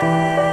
Bye.